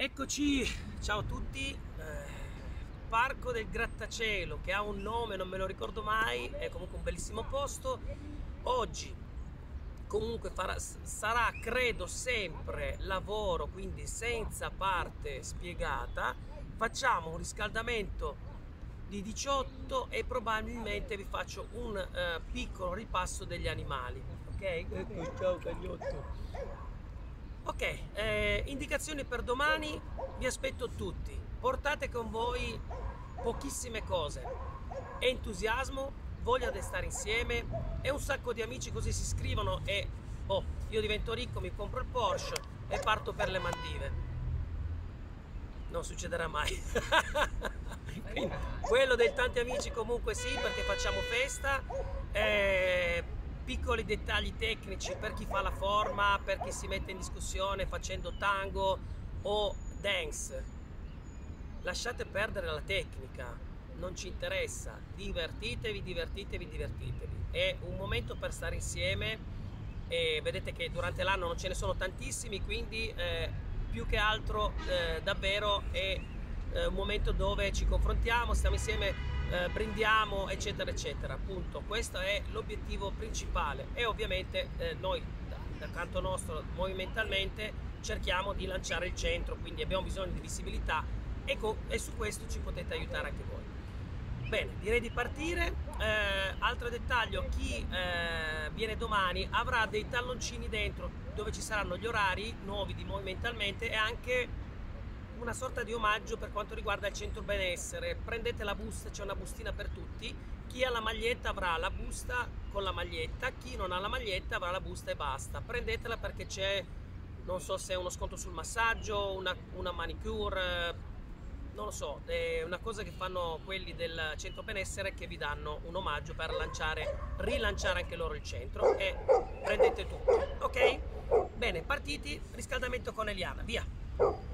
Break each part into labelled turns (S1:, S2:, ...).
S1: Eccoci, ciao a tutti. Eh, Parco del Grattacielo che ha un nome, non me lo ricordo mai, è comunque un bellissimo posto. Oggi comunque farà, sarà credo sempre lavoro, quindi senza parte spiegata. Facciamo un riscaldamento di 18 e probabilmente vi faccio un uh, piccolo ripasso degli animali. Ok? Ecco, ciao cagnotto. Ok, eh, indicazioni per domani, vi aspetto tutti. Portate con voi pochissime cose, entusiasmo, voglia di stare insieme e un sacco di amici così si iscrivono e oh, io divento ricco, mi compro il Porsche e parto per le Maldive. Non succederà mai. Quindi, quello dei tanti amici comunque sì, perché facciamo festa. Eh, piccoli dettagli tecnici per chi fa la forma, per chi si mette in discussione facendo tango o dance. Lasciate perdere la tecnica, non ci interessa, divertitevi, divertitevi, divertitevi. È un momento per stare insieme e vedete che durante l'anno non ce ne sono tantissimi, quindi eh, più che altro eh, davvero è eh, un momento dove ci confrontiamo, stiamo insieme eh, brindiamo eccetera eccetera. Appunto questo è l'obiettivo principale e ovviamente eh, noi da, da canto nostro movimentalmente cerchiamo di lanciare il centro quindi abbiamo bisogno di visibilità e, e su questo ci potete aiutare anche voi. Bene direi di partire. Eh, altro dettaglio chi eh, viene domani avrà dei talloncini dentro dove ci saranno gli orari nuovi di movimentalmente e anche una sorta di omaggio per quanto riguarda il centro benessere. Prendete la busta, c'è una bustina per tutti. Chi ha la maglietta avrà la busta con la maglietta, chi non ha la maglietta avrà la busta e basta. Prendetela perché c'è, non so se è uno sconto sul massaggio, una, una manicure, non lo so, è una cosa che fanno quelli del centro benessere che vi danno un omaggio per lanciare, rilanciare anche loro il centro e prendete tutto, ok? Bene, partiti, riscaldamento con Eliana, via!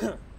S1: huh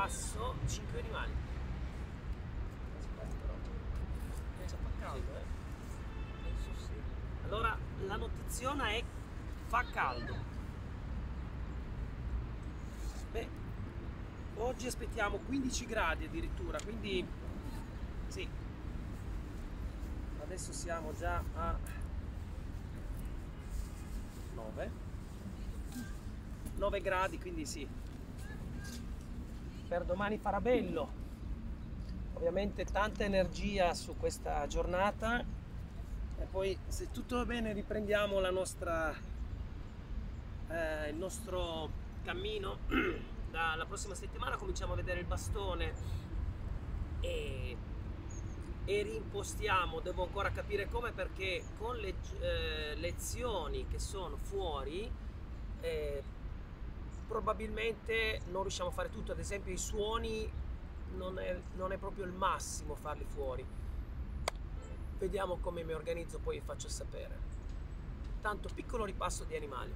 S1: ripasso 5 animali. Eh, già caldo, eh? Penso sì. Allora, la notiziona è fa caldo. Beh, oggi aspettiamo 15 gradi addirittura, quindi sì. Adesso siamo già a 9. 9 gradi, quindi sì. Per domani farà bello. Ovviamente tanta energia su questa giornata e poi se tutto va bene riprendiamo la nostra, eh, il nostro cammino. Dalla prossima settimana cominciamo a vedere il bastone e, e rimpostiamo. Devo ancora capire come perché con le eh, lezioni che sono fuori eh, probabilmente non riusciamo a fare tutto. Ad esempio i suoni non è, non è proprio il massimo farli fuori Vediamo come mi organizzo, poi vi faccio sapere. Tanto piccolo ripasso di animali.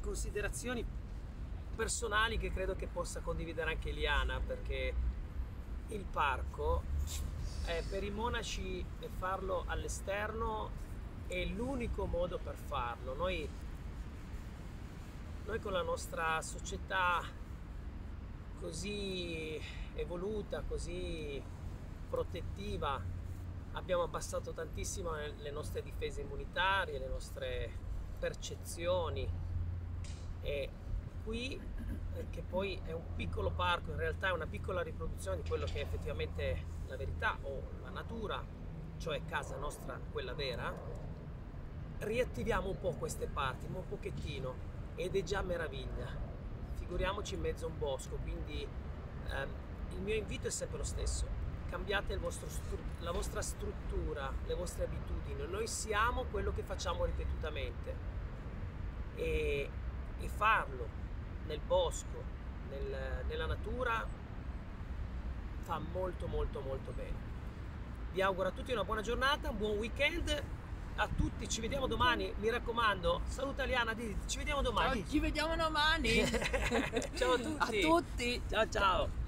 S1: Considerazioni personali che credo che possa condividere anche Eliana, perché il parco è per i monaci farlo all'esterno è l'unico modo per farlo. Noi, noi con la nostra società così evoluta, così protettiva, abbiamo abbassato tantissimo le nostre difese immunitarie, le nostre percezioni e qui che poi è un piccolo parco, in realtà è una piccola riproduzione di quello che è effettivamente la verità o la natura, cioè casa nostra, quella vera, riattiviamo un po' queste parti, un pochettino, ed è già meraviglia. Figuriamoci in mezzo a un bosco, quindi ehm, il mio invito è sempre lo stesso. Cambiate stru- la vostra struttura, le vostre abitudini. Noi siamo quello che facciamo ripetutamente. E, e farlo nel bosco, nel, nella natura, fa molto molto molto bene. Vi auguro a tutti una buona giornata, un buon weekend. A tutti, ci vediamo domani, mi raccomando. Saluta Liana, ci vediamo domani.
S2: Ciao, ci vediamo domani.
S1: ciao a tutti.
S2: A tutti.
S1: Ciao ciao.